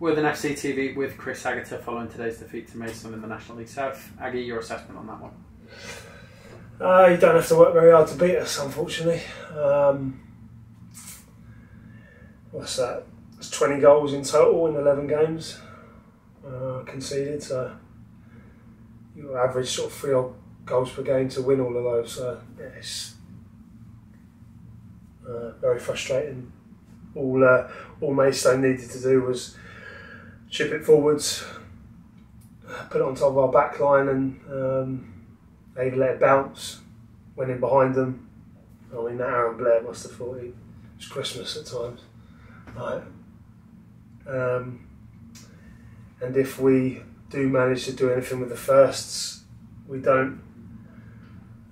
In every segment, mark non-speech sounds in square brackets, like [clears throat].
Worthing FC TV with Chris Agutter following today's defeat to Maidstone in the National League South. Aggie, your assessment on that one? Uh, you don't have to work very hard to beat us, unfortunately. Um, what's that? It's 20 goals in total in 11 games uh, conceded. So you average sort of three odd goals per game to win all of those. So yeah, it's uh, very frustrating. All uh, all Maidstone needed to do was chip it forwards, put it on top of our back line, and um, they let it bounce. Went in behind them. I mean, that Aaron Blair must have thought it was Christmas at times. Right. Um, and if we do manage to do anything with the firsts, we don't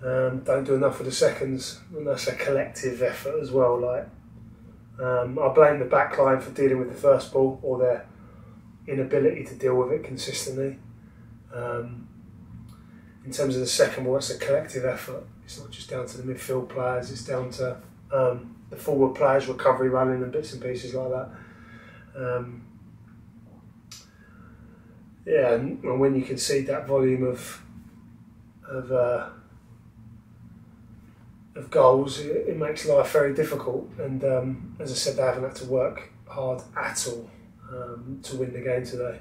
um, don't do enough with the seconds, and that's a collective effort as well. Like um, I blame the back line for dealing with the first ball or their inability to deal with it consistently. Um, in terms of the second ball, it's a collective effort. It's not just down to the midfield players; it's down to um, the forward players, recovery running, and bits and pieces like that. Um, yeah, and, and, when you can see that volume of of uh, of goals, it, it, makes life very difficult. And um, as I said, they haven't had to work hard at all um, to win the game today.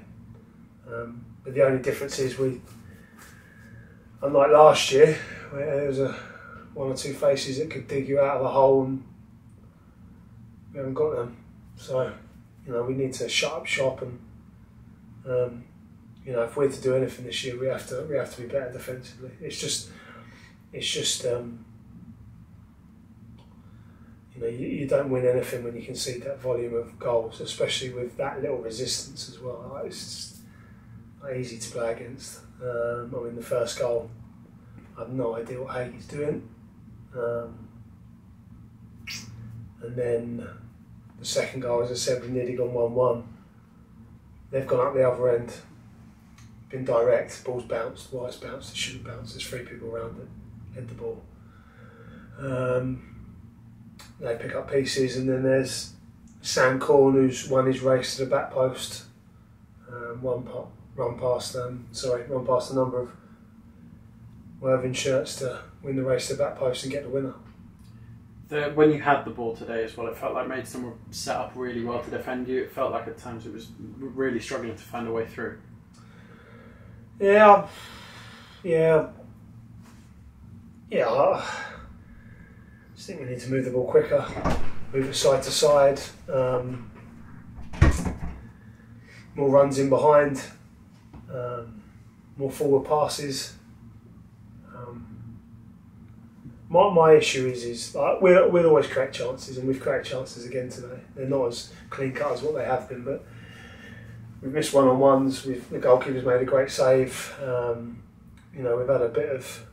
Um, but the only difference is we, unlike last year, where there was a one or two faces that could dig you out of a hole, and we haven't got them. So, you know, we need to shut up shop and. Um, you know, if we're to do anything this year, we have to we have to be better defensively. It's just, it's just, um, you you, don't win anything when you concede that volume of goals, especially with that little resistance as well. It's just not easy to play against. Um, I mean, the first goal, I have no idea what Haig's doing, um, and then the second goal, as I said, we nearly gone one-one. They've gone up the other end been direct, ball's bounced, why it's bounced, it shouldn't bounce, there's three people around it, hit the ball. Um, they pick up pieces, and then there's Sam Corne who's won his race to the back post, um, one run past them, sorry, run past a number of Worthing shirts to win the race to the back post and get the winner. The, when you had the ball today as well, it felt like Maidstone were set up really well to defend you. It felt like at times it was really struggling to find a way through. Yeah, yeah, yeah. I think we need to move the ball quicker, move it side to side. Um, more runs in behind, um, more forward passes. Um, my, my issue is is we'll, we'll always create chances, and we've created chances again today. They're not as clean cut as what they have been, but we've missed one on ones. We've the goalkeeper's made a great save. Um, you know, we've had a bit of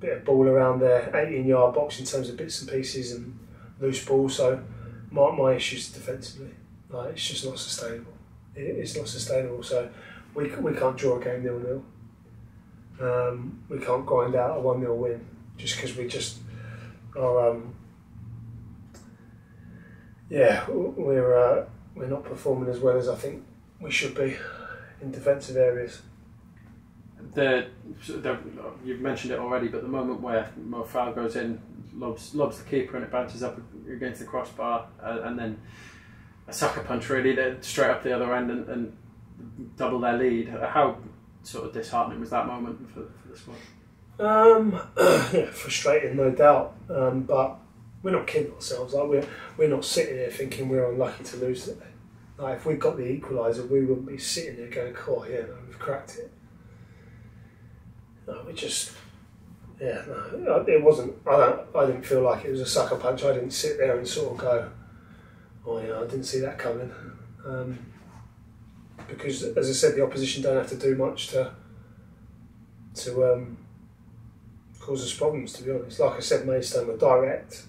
bit of ball around their 18 yard box in terms of bits and pieces and loose ball. So my my issues defensively, like it's just not sustainable. It, it's not sustainable. So we we can't draw a game nil nil. Um, we can't grind out a one 0 win just because we just are. Um, yeah, we're uh, we're not performing as well as I think we should be in defensive areas. The, the, you've mentioned it already, but the moment where Mo Fowl goes in, lobs, lobs the keeper and it bounces up against the crossbar, uh, and then a sucker punch really straight up the other end and, and, double their lead. How sort of disheartening was that moment for, for the squad? Um, [clears throat] yeah, frustrating, no doubt. Um, but we're not kidding ourselves. Like we're we're not sitting there thinking we're unlucky to lose today. Like if we got the equaliser, we wouldn't be sitting there going, "Oh yeah, we've cracked it." No, we just, yeah, no, it wasn't. I don't. I didn't feel like it was a sucker punch. I didn't sit there and sort of go, "Oh yeah, I didn't see that coming," um, because as I said, the opposition don't have to do much to to um, cause us problems. To be honest, like I said, Maidstone were direct,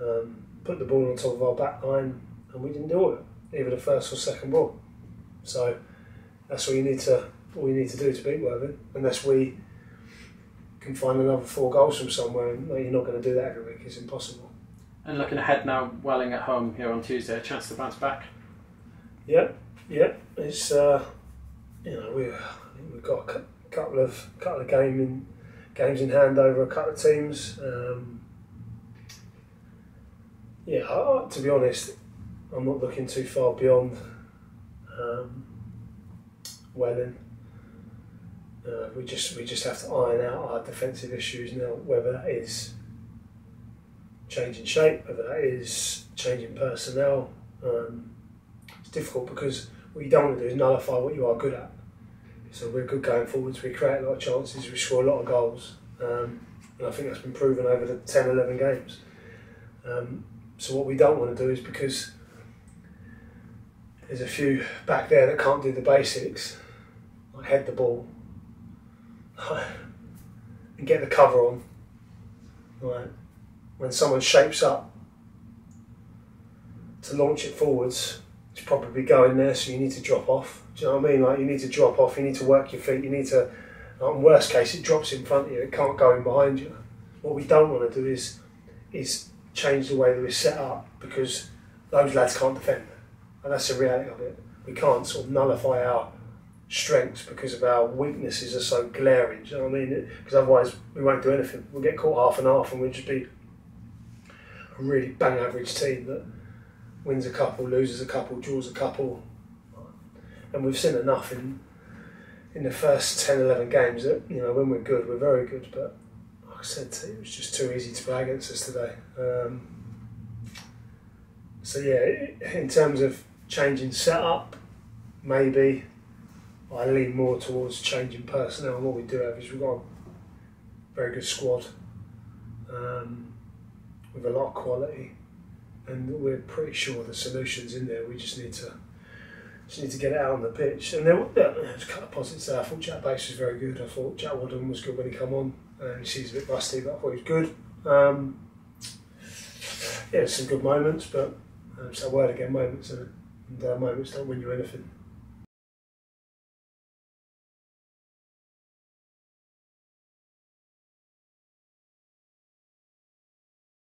um, put the ball on top of our back line, and we didn't do it either the first or second ball. So that's all you need to all you need to do to beat Worthing, unless we can find another four goals from somewhere. And you're not going to do that every week; it's impossible. And looking ahead now, Welling at home here on Tuesday, a chance to bounce back. Yeah, Yeah, it's uh, you know we we've got a couple of couple of game in, games in hand over a couple of teams. Um, yeah, I- to be honest, I'm not looking too far beyond um, Welling. Uh, we just we just have to iron out our defensive issues now, whether that is changing shape, whether that is changing personnel. Um, it's difficult because what you don't want to do is nullify what you are good at. So we're good going forwards, we create a lot of chances, we score a lot of goals. Um, and I think that's been proven over the 10, 11 games. Um, so what we don't want to do is because there's a few back there that can't do the basics, like head the ball [sighs] and get the cover on. Right. When someone shapes up to launch it forwards, it's probably going there, so you need to drop off. Do you know what I mean? Like you need to drop off, you need to work your feet, you need to. Like, in worst case, it drops in front of you. It can't go in behind you. What we don't want to do is is change the way that we're set up because those lads can't defend, and that's the reality of it. We can't sort of nullify our strengths because of our weaknesses are so glaring. Do you know what I mean? Because otherwise, we won't do anything. We'll get caught half and half, and we'll just be a really bang average team that wins a couple, loses a couple, draws a couple. And we've seen enough in in the first 10, 11 games that, you know, when we're good, we're very good. But like I said, it was just too easy to play against us today. Um, so, yeah, in terms of changing setup, maybe I lean more towards changing personnel. And what we do have is we've got a very good squad um, with a lot of quality and we're pretty sure the solution's in there. We just need to just need to get it out on the pitch. And there, yeah, there's a couple of positives there. I thought Jack Bates was very good. I thought Jack Wadden was good when he come on. And he seems a bit rusty, but I thought he was good. Um, yeah, some good moments, but um, it's a word again, moments? And uh, moments don't win you anything.